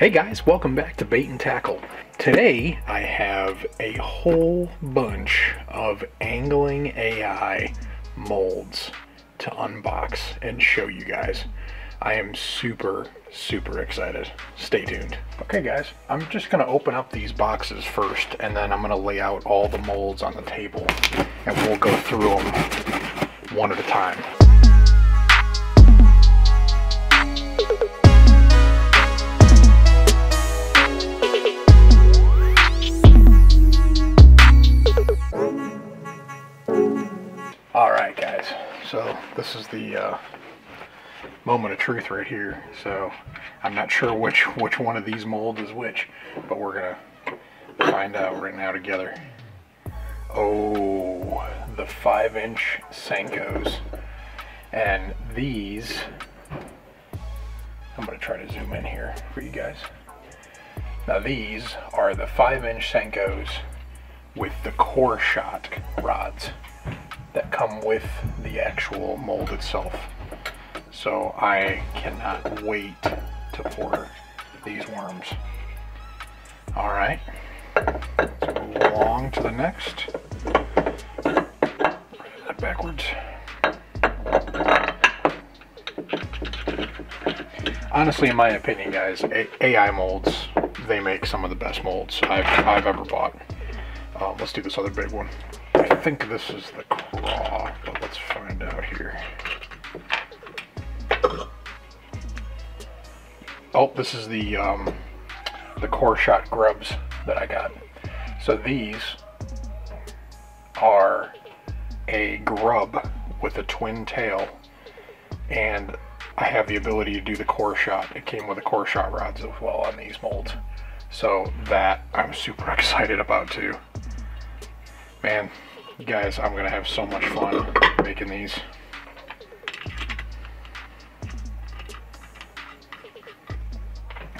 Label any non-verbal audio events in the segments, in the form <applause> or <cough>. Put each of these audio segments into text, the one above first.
Hey guys, welcome back to Bait and Tackle. Today I have a whole bunch of Angling AI molds to unbox and show you guys. I am super, super excited. Stay tuned. Okay guys, I'm just gonna open up these boxes first and then I'm gonna lay out all the molds on the table and we'll go through them one at a time. Alright guys, so this is the uh, moment of truth right here. So I'm not sure which, which one of these molds is which, but we're gonna find out right now together. Oh, the five inch Senkos. And these, I'm gonna try to zoom in here for you guys. Now these are the five inch Senkos with the core shot rods that come with the actual mold itself. So I cannot wait to pour these worms. All right, let's move along to the next. That backwards. Honestly, in my opinion, guys, AI molds, they make some of the best molds I've, I've ever bought. Um, let's do this other big one. I think this is the craw, but let's find out here. Oh, this is the um, the core shot grubs that I got. So these are a grub with a twin tail, and I have the ability to do the core shot. It came with the core shot rods as well on these molds. So that I'm super <laughs> excited about too. Man, guys, I'm gonna have so much fun making these.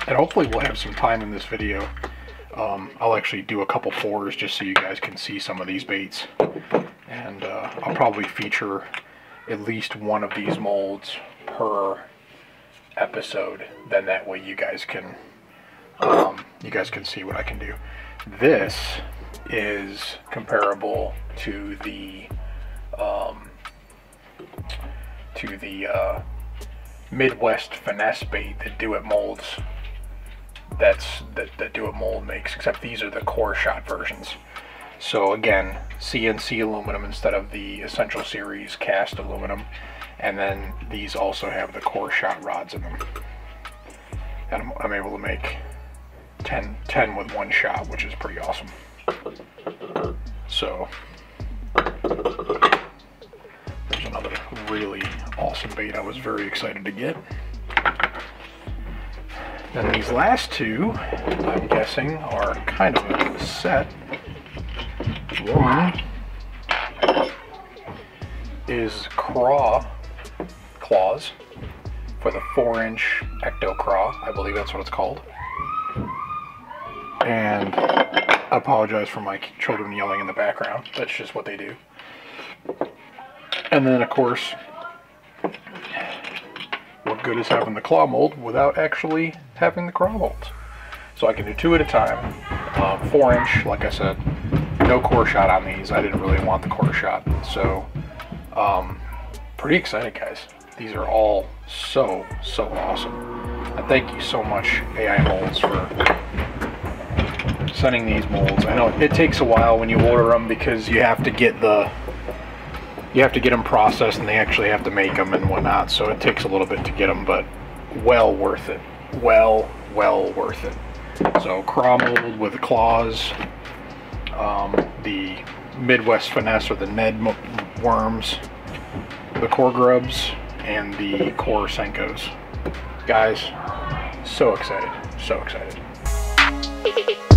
And hopefully we'll have some time in this video. Um, I'll actually do a couple fours just so you guys can see some of these baits. And uh, I'll probably feature at least one of these molds per episode. Then that way you guys can um, you guys can see what I can do. This is comparable to the um, to the uh, Midwest finesse bait that Do It molds. That's that that Do It mold makes. Except these are the core shot versions. So again, CNC aluminum instead of the Essential Series cast aluminum, and then these also have the core shot rods in them. And I'm, I'm able to make 10, 10 with one shot, which is pretty awesome. So, there's another really awesome bait I was very excited to get. Then these last two, I'm guessing, are kind of a set. One is craw claws for the 4 inch ecto craw, I believe that's what it's called. And I apologize for my children yelling in the background. That's just what they do. And then, of course, what good is having the claw mold without actually having the craw mold? So I can do two at a time. Um, four inch, like I said, no core shot on these. I didn't really want the core shot. So, um, pretty excited, guys. These are all so, so awesome. And thank you so much, AI Molds, for sending these molds. I know it takes a while when you order them because you have to get the you have to get them processed and they actually have to make them and whatnot. So it takes a little bit to get them, but well worth it. Well, well worth it. So craw mold with claws, um, the Midwest finesse or the Ned worms, the core grubs, and the core Senkos. Guys, so excited, so excited. <laughs>